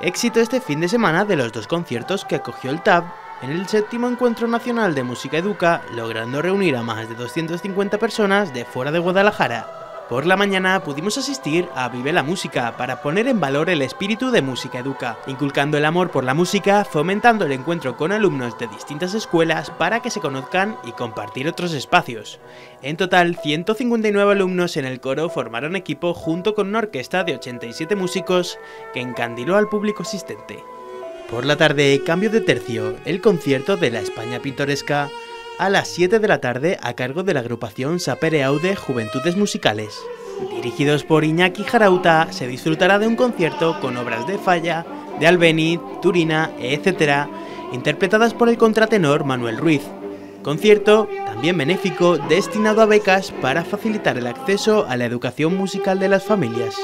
Éxito este fin de semana de los dos conciertos que acogió el TAB en el séptimo Encuentro Nacional de Música Educa, logrando reunir a más de 250 personas de fuera de Guadalajara. Por la mañana pudimos asistir a Vive la Música para poner en valor el espíritu de Música Educa, inculcando el amor por la música, fomentando el encuentro con alumnos de distintas escuelas para que se conozcan y compartir otros espacios. En total, 159 alumnos en el coro formaron equipo junto con una orquesta de 87 músicos que encandiló al público asistente. Por la tarde, cambio de tercio, el concierto de la España pintoresca a las 7 de la tarde a cargo de la agrupación Sapere Aude Juventudes Musicales. Dirigidos por Iñaki Jarauta, se disfrutará de un concierto con obras de Falla, de Albeniz, Turina, etc., interpretadas por el contratenor Manuel Ruiz. Concierto también benéfico destinado a becas para facilitar el acceso a la educación musical de las familias.